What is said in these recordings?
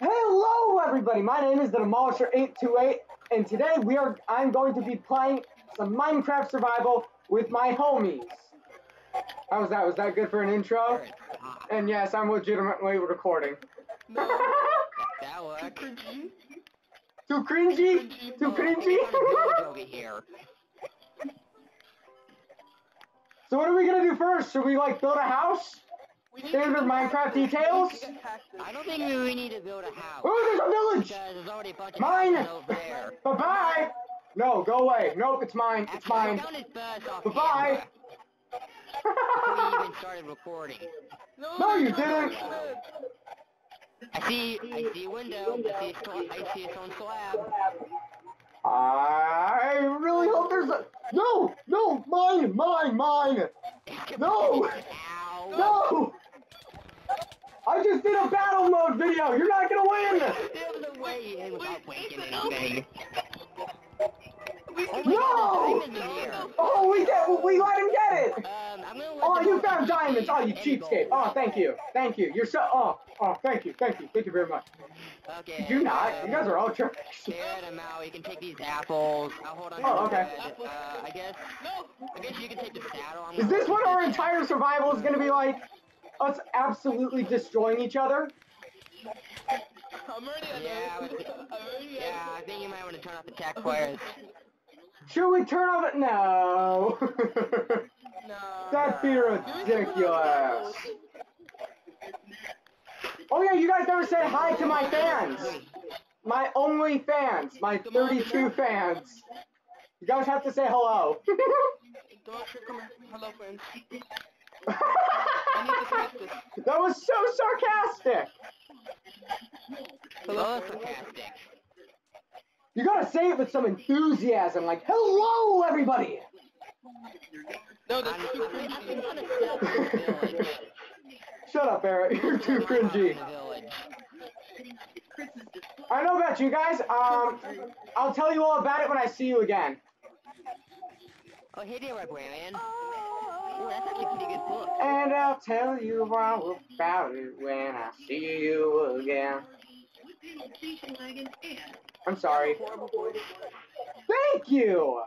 Hello, everybody. My name is the Demolisher 828, and today we are. I'm going to be playing some Minecraft Survival with my homies. How was that? Was that good for an intro? And yes, I'm legitimately recording. No, That worked. cringy. Too cringy? Too cringy? over here. so what are we gonna do first? Should we like build a house? We Standard to Minecraft cactus. We need to details? I don't think we need to build a house. Oh, there's a village. There's already a bunch of Mine. houses over there. Bye bye. No, go away. Nope, it's mine. It's Actually, mine. found it first off Bye-bye. we even started recording. No, you didn't. I see, I see a window. I see a stone, I see a stone slab. I really hope there's a no, no, mine, mine, mine. No! No! I just did a battle mode video. You're not gonna win. There was a way No! there's. Oh, we get, we let him get it. Um, I'm let Oh, you found diamonds. Oh, you cheapskate. Oh, thank you, thank you. You're so. Oh, oh, thank you, thank you, thank you very much. Okay. You not. um, You guys are all. Here them out. You can take these apples. I'll hold on. Oh, okay. Uh, I guess. No. I guess you can take the saddle. I'm Is this what our entire survival is gonna be like? Us absolutely destroying each other? I'm already Yeah, I'm already Yeah, I think you might want to turn off the tech fires. Should we turn off it? No. No. That'd be Give me some of those ridiculous. Oh yeah, you guys never said hi to my fans. My only fans, my 32 fans. You guys have to say hello. Don't come here. Hello, friends. I need this cactus. that was so sarcastic. Hello, sarcastic. You gotta say it with some enthusiasm, like hello everybody. No, that's too I'm, I'm cringy. gonna step in the village. Shut up, Barrett. You're too My house in cringy. I know about you guys. Um, I'll tell you all about it when I see you again. Oh, hey there, librarian. Oh, And I'll tell you all about it when I see you again. I'm sorry. Thank you!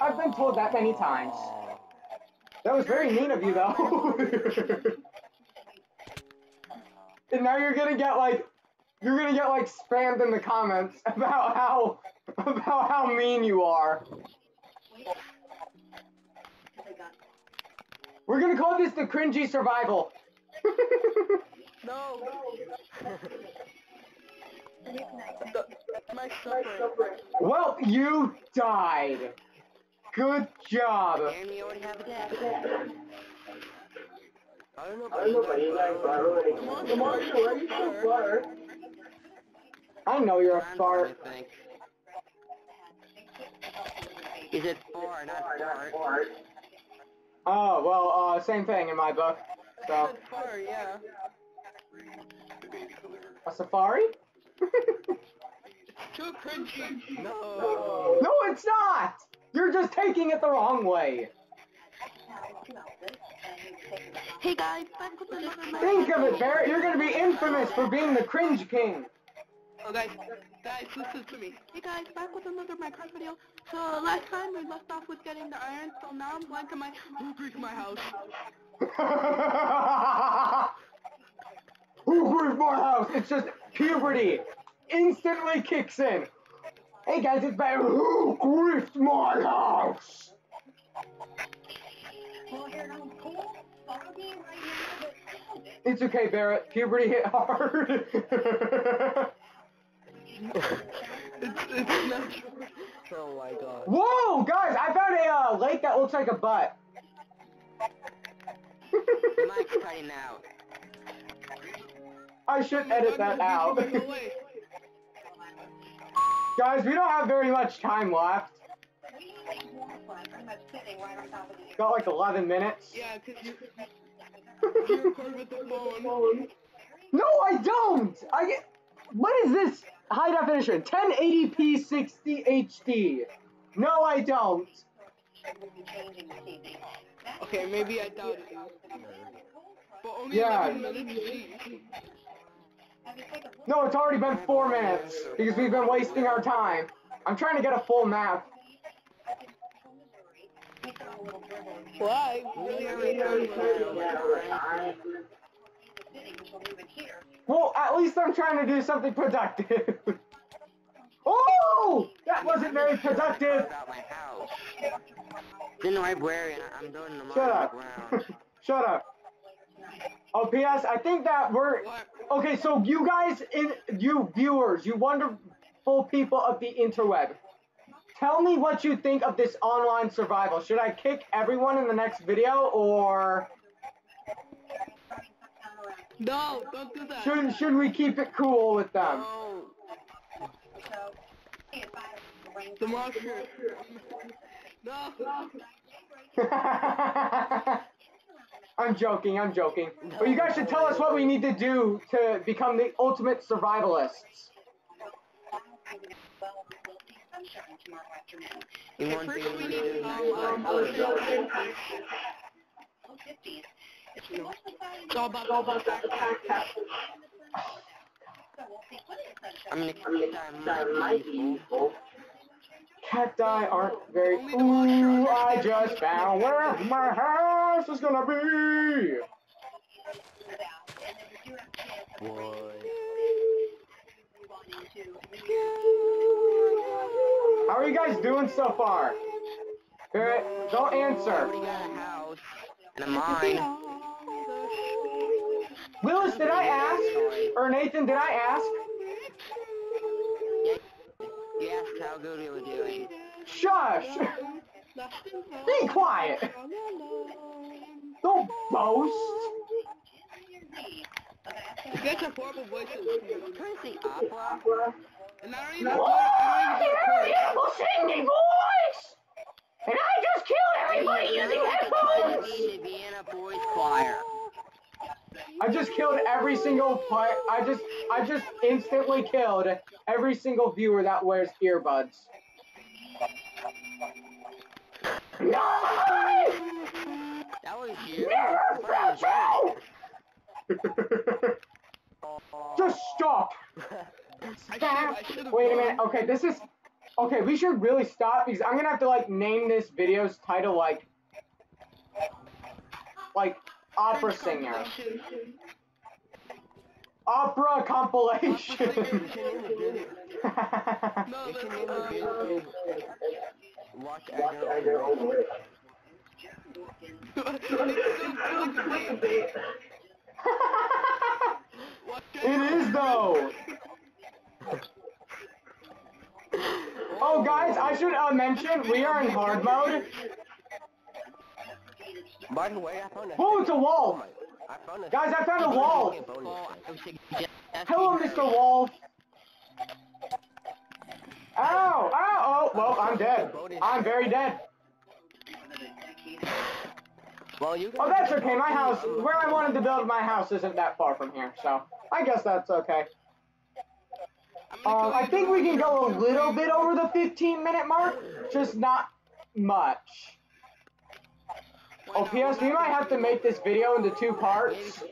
I've been told that many times. That was very mean of you, though. and now you're gonna get like, you're gonna get like spammed in the comments about how, about how mean you are. We're gonna call this the cringy survival. No. The- My suffering. well, you died. Good job. And we already have a deck. I don't know I don't know about you guys, but I really- Come on, come on, why are you so far? I know you're a I'm fart. trying to think. Is it far, not fart? Oh, well, uh, same thing in my book. So, said far, yeah. a safari? Too cringy. No. No, it's not! You're just taking it the wrong way. Hey guys, back with another Think of it, Barrett. You're gonna be infamous for being the cringe king. Oh guys, guys, listen to me. Hey guys, back with another Minecraft video. So last time we left off with getting the iron, so now I'm going to my who grief my house. Who griefed my house? It's just puberty. Instantly kicks in. Hey guys, it's Barrett. Who griefed my house? It's okay, Barrett. Puberty hit hard. It's it's natural. Oh my god. Whoa, guys! I found a uh, lake that looks like a butt. Mic's cutting out. I should edit that out. Guys, we don't have very much time left. Got like 11 minutes. Yeah, cause you you record with the phone. No, I don't! I get. What is this high definition? 1080p 60 HD. No, I don't. Okay, maybe I doubt it. But only Yeah. 11 minutes. Jeez. No, it's already been four minutes because we've been wasting our time. I'm trying to get a full map. Why? Well, at least I'm trying to do something productive. oh, that wasn't very productive. About my house. It's the library I- I'm building them Shut up. Shut up. Oh, P.S. I think that we're okay. So you guys, in you viewers, you wonderful people of the interweb, tell me what you think of this online survival. Should I kick everyone in the next video, or No, don't do that. should should we keep it cool with them? Oh, The monster. No. I'm joking, I'm joking. But you guys should tell us what we need to do to become the ultimate survivalists. you Okay, want first we to need. It's all about, all about that. I'm gonna keep that my evil. Cacti aren't very. Only the monster Ooh, I just found where my house is gonna be. Boy. How are you guys doing so far? Barrett, don't answer. already got a house and a mine. Willis, did I ask? Or Nathan, did I ask? You asked how good we were doing. Shush! Be quiet! Don't boast! You guys have horrible voices. Trying to say opera? And I don't even. Whoa, I don't even you're a get beautiful singing voice! And I just killed everybody using headphones! The Vienna Boys Choir. I just killed every single play. I just, I just instantly killed every single viewer that wears earbuds. No! That was you. Never Just stop! Stop! should- I should've Wait a minute. Okay, this is. Okay, we should really stop because I'm gonna have to like name this video's title like. Like opera singer. Opera compilation. No, that's, your name is Watch Agent it's still good like the name. Watch it is though. Oh, guys, I should uh, mention we are in hard mode. By the way, I found a Oh, it's a wall. I found a Guys, I found a wall. I was thinking just- Hello, Mr. Wall. Ow! Ow! Oh, well, I'm dead. I'm very dead. Well, you Oh, that's okay. My house, where I wanted to build my house, isn't that far from here, so I guess that's okay. I'm Um, I think we can go a little bit over the 15 minute mark, just not much. Oh. P.S. We might have to make this video into two parts.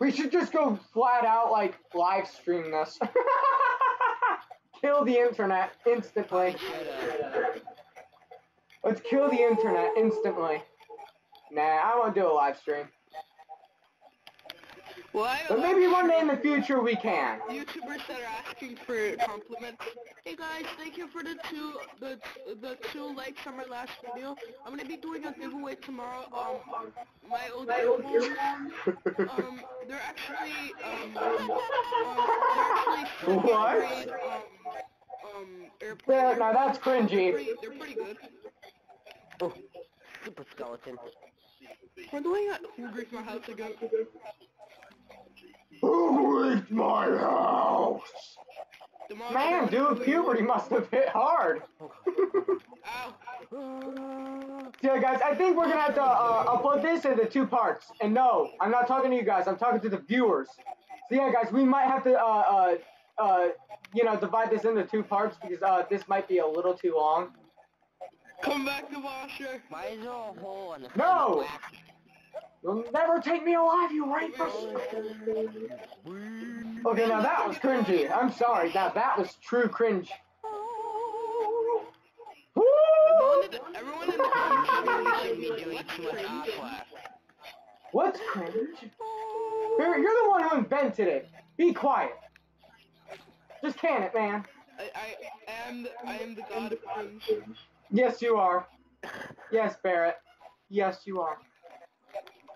We should just go flat out, like, live stream this. Kill the internet instantly. Let's kill the internet instantly. Nah, I won't do a live stream. Well, But maybe one day in the future we can. YouTubers that are asking for compliments. Hey guys, thank you for the two the the two likes on my last video. I'm gonna be doing a giveaway tomorrow. Um, my old earphones. Um, they're actually um, um they're actually What? grade, um um airplane. Yeah, now that's They're cringy. pretty, they're pretty good. Oh, super skeleton. By the way, who griefed my house again? Who my house? Man, dude, puberty must have hit hard. Yeah, guys, I think we're gonna have to uh, upload this into two parts. And no, I'm not talking to you guys. I'm talking to the viewers. So yeah, guys, we might have to, uh, uh, uh, you know, divide this into two parts because uh, this might be a little too long. Come back to Washer. Why is there a hole in the No! You'll never take me alive, you rapist! of the wax? Okay, now that was cringy. I'm sorry. Now that was true cringe. Everyone in the, everyone in the You should be doing too much aqua. What's cringe? You're, you're the one who invented it. Be quiet. Just can it, man. I, I am the, I am the god of cringe. Yes, you are. Yes, Barrett. Yes, you are.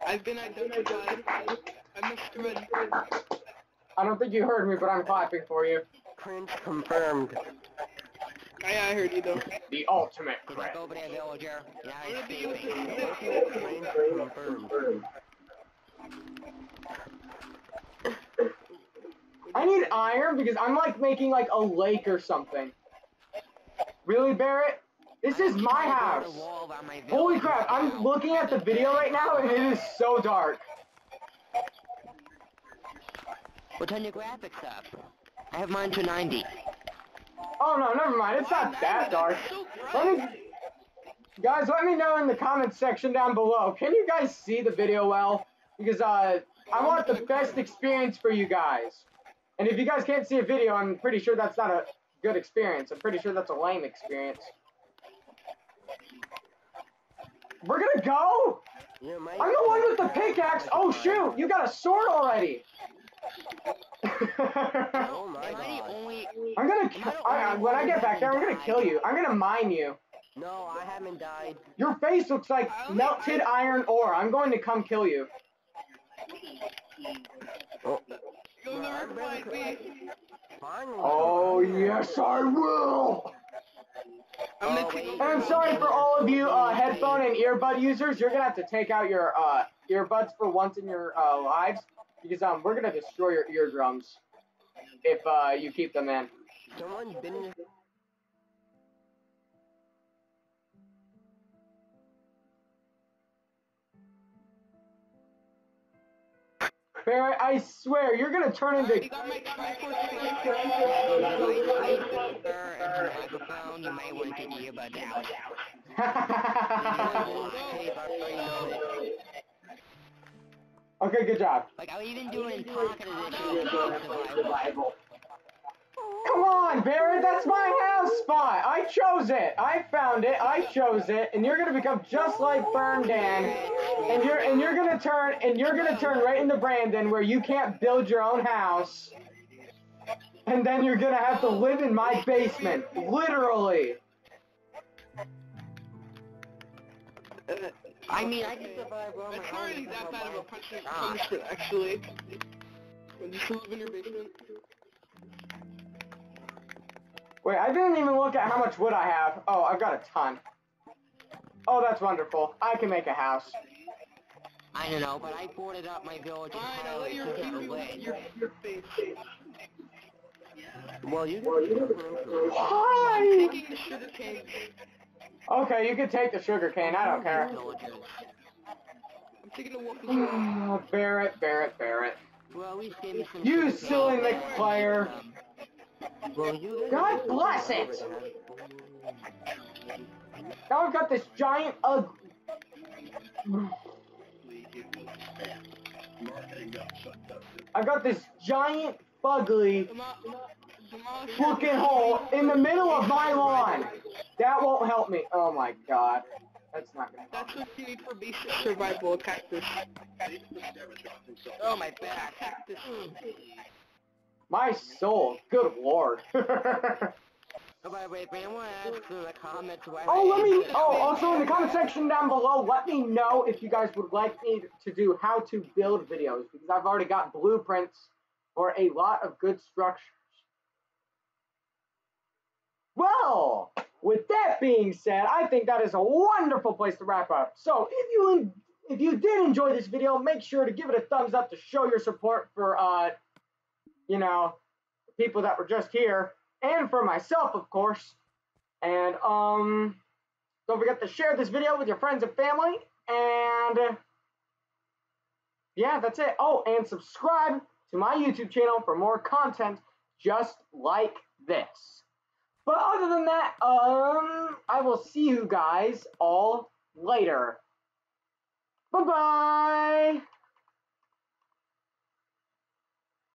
I've been identified. I'm Mr. Red. I don't think you heard me, but I'm clapping for you. Cringe confirmed. I, I heard you though. The ultimate Let's cringe. over there, villager. Now I'm gonna be see you. this Cringe confirmed. I need iron because I'm like making like a lake or something. Really, Barrett? This is my house. Holy crap, I'm looking at the video right now and it is so dark. Well, turn your graphics up. I have mine to 90. Oh no, never mind, it's not that dark. Let me, guys, let me know in the comments section down below. Can you guys see the video well? Because uh, I want the best experience for you guys. And if you guys can't see a video, I'm pretty sure that's not a good experience. I'm pretty sure that's a lame experience. We're gonna go? Yeah, I'm the one with the pickaxe. Oh shoot, you got a sword already. Oh my I the god. only? I'm gonna. ki- I, I- when I get back there, I'm gonna kill you. I'm gonna mine you. No, I haven't died. Your face looks like melted iron ore. I'm going to come kill you. Oh, You'll never find me. Oh yes, I will. I'm sorry for all of you uh, headphone and earbud users. You're gonna have to take out your uh, earbuds for once in your uh, lives because um, we're gonna destroy your eardrums if uh, you keep them in. Someone's. Barrett, I swear you're gonna turn into. Already got my Triforce microphone, you may want to take your earbuds out. okay, good job. Like, I was even doing pocket edition. Come on, Barrett, that's my house spot. I chose it. I found it. I chose it, and you're gonna become just like Burndan, and you're and you're gonna turn and you're gonna turn right into Brandon, where you can't build your own house, and then you're gonna have to live in my basement, literally. I mean, I can survive on my It's own. not really that bad of a Ah. punishment, punishment actually. When you live in your basement. Wait, I didn't even look at how much wood I have. Oh, I've got a ton. Oh, that's wonderful. I can make a house. I don't know, but I boarded up my village Fine, I'll let entirely your, to get your, away. your, your face. Well, you Why? I'm taking the sugar cane. Okay, you can take the sugar cane. I don't care. I'm taking the as. Barrett, Barrett, Barrett. Well, at least give me some You silly cane. McPlayer. Well, you God bless it. Now I've got this giant ug. I've got this giant fugly Demo- demolish your- looking hole in the middle of my lawn. That won't help me. Oh my god. That's not gonna help. That's what you need for basic survival, cactus. Oh, my back. Cactus. My soul. Good lord. Oh, by the way, if anyone asks in the comments why Oh, let me. Oh, also in the comment section down below, let me know if you guys would like me to do how to build videos because I've already got blueprints for a lot of good structures. Well, with that being said, I think that is a wonderful place to wrap up. So, if you if you did enjoy this video, make sure to give it a thumbs up to show your support for uh, you know, people that were just here and for myself, of course. And um, don't forget to share this video with your friends and family. And yeah, that's it. Oh, and subscribe to my YouTube channel for more content just like this. But other than that, um, I will see you guys all later. Bye bye.